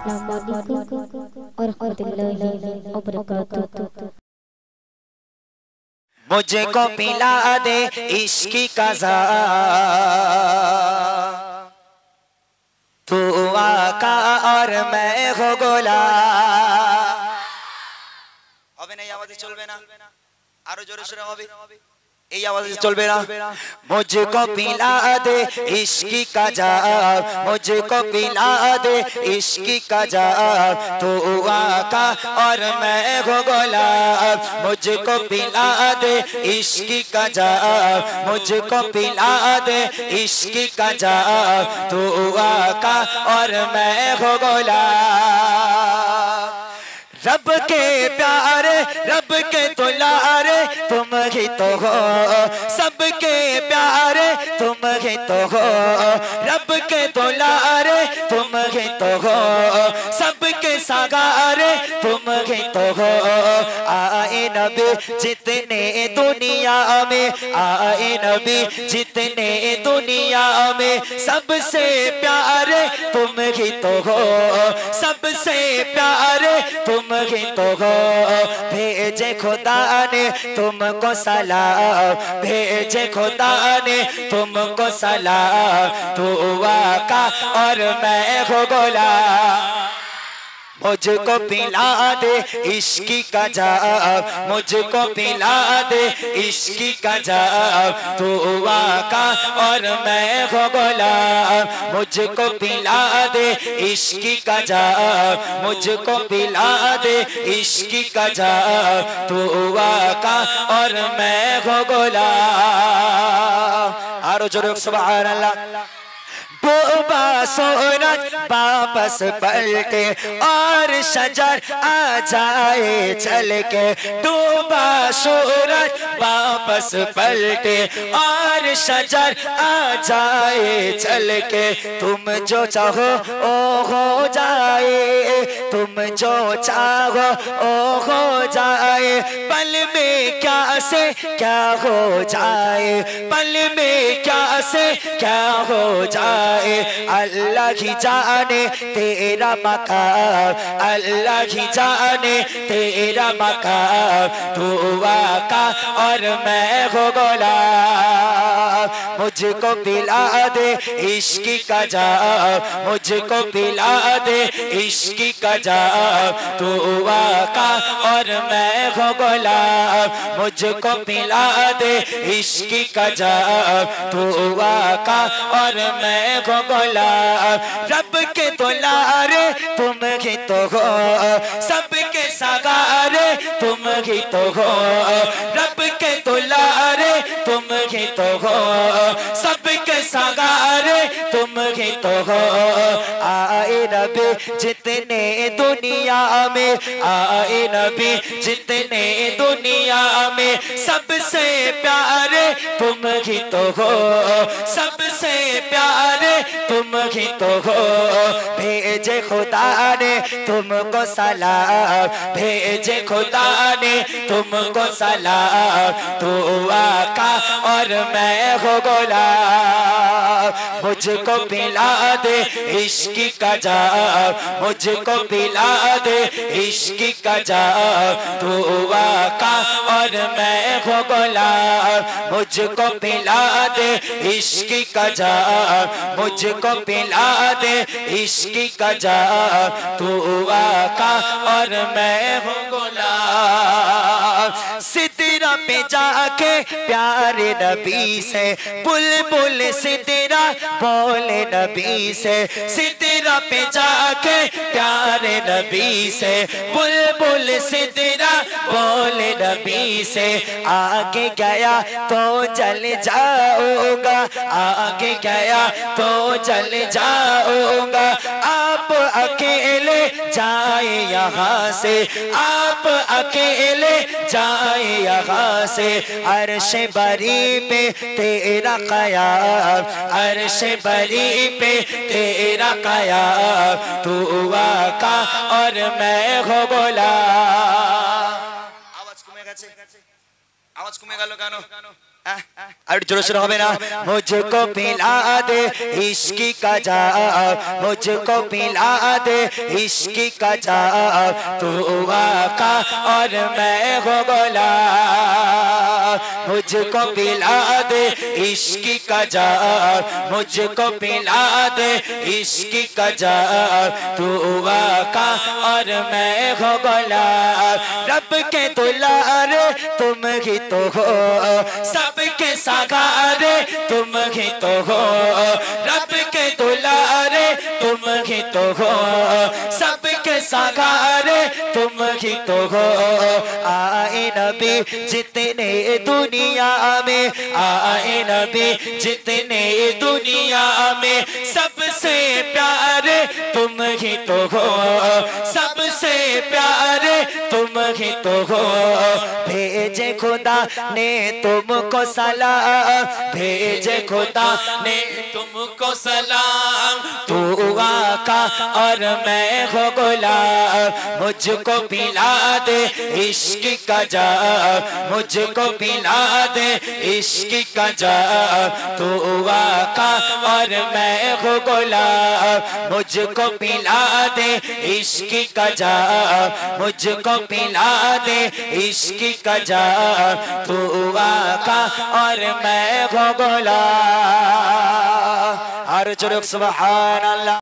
अस्सलाम वालेकुम और रहमतुल्लाहि व बरकातहू मुझको पिला दे इश्क कजा तू आका और मैं हो गोला হবে না এই আওয়াজে চলবে না আরো জোরে সোরে হবে এই मुझको पिला दे इश्की का जा मुझको पिला दे इश्की का जा तू आका और मैं हो गुलाब मुझको पिला दे इश्की का जा मुझको पिला दे इश्की का जा तू आका और मैं हो गुलाब रब के प्यारे, रब के दुलारे, तुम ही तो हो। सबके प्यारे, तुम ही तो हो। रब के दुलारे तुम ही तो हो। सबके सागारे तुम ही तो हो। आए नबी, जितने दुनिया में, आए नबी, जितने दुनिया में, सबसे प्यारे तुम ही तो हो। सबसे प्यारे तुम ही तो हो। भेजे खुदा ने तुमको सलाम भेजे खुदा ने तुमको सलाम तू आका और मैं हो गोला मुझको पिला दे इश्क का जाम मुझको पिला दे इश्क का जाम तू आका और मैं हो गुलाम मुझको पिला दे इश्क का जाम मुझको पिला दे इश्क का जाम तू आका और मैं हो गुलाम आरो जोरे सुभान अल्लाह। बोबा सूरज वापस पलटे और शजर आ जाए चल के डूबा सूरज वापस पलटे और शजर आ जाए चल के तुम जो चाहो ओ हो जाए। तुम जो चाहो ओ हो जाए। पल में क्या से क्या हो जाए? पल में क्या से क्या हो जाए? अल्लाह ही जाने, तेरा मकाम। अल्लाह ही जाने, तेरा मकाम। तू आका और मैं हो गुलाम। मुझको पिला दे इश्क का जाम मुझको पिला दे इश्क का जाम तू आका और मैं हो गुलाम। मुझको पिला दे इश्क का जाम तू आका और मैं हो बोला, रब के दुलारे, तुम ही तो हो। सबके सगारे, तुम ही तो हो। रब के दुलारे, तुम ही तो हो। सबके सगारे तुम ही तो हो। आए नबी, जितने दुनिया में, आए नबी, जितने दुनिया में, सबसे प्यारे तुम ही तो हो। सबसे प्यारे तुम ही तो हो। भेजे खुदा ने तुमको सलाम, भेजे खुदा ने तुमको सलाम। तू आका और मैं हो गुलाम मुझको पिला दे इश्क का जाम मुझको पिला दे इश्क का जाम तू आका और मैं हो गुलाम मुझको पिला दे इश्क का जाम मुझको पिला दे इश्क का जाम तू आका और मैं हो सिदरा पे जाके प्यारे नबी से बुलबुल तेरा बोले नबी से सिदरा पे जाके प्यारे नबी से, बुलबुल सिदरा बोले नबी से, आगे गया तो चल जाऊँगा, आगे गया तो चल जाऊँगा। आप अकेले जाए यहाँ से, आप अकेले जाए यहाँ से। अर्श बरी पे तेरा कयाम, अर्श बरी पे तेरा कयाम। तू आका और मैं हो गोला আওয়াজ কমে গেছে আওয়াজ কমে গেল কেন और जोर से হবে না मुझको पिला दे इश्क का जा मुझको पिला दे इश्क का जा तू आका और मैं हो गोला मुझको पिला दे इश्क का जा मुझको पिला दे इश्क का जा तू आका और मैं हो गोला रब के दुलारे तुम ही तो हो सबके सागारे तुम ही तो हो, रब के दुलारे तुम ही तो हो सबके सागारे तुम ही तो हो। आए नबी, जितने दुनिया में, आए नबी, जितने दुनिया में, सबसे प्यारे तुम ही तो हो। सबसे प्यारे तुम ही तो हो। भेजे खुदा ने तुमको सलाम, भेजे खुदा ने तुमको सलाम। तू आका और मैं हो गुलाम। मुझको पिला दे इश्क का जा मुझको पिला दे इश्क का जा तू आका और मैं हो गुलाम। मुझको पिला दे इश्क का जा मुझको पिला दे इश्क का जा तू आका और मैं हो गुलाम। और जुरुक सुभान अल्लाह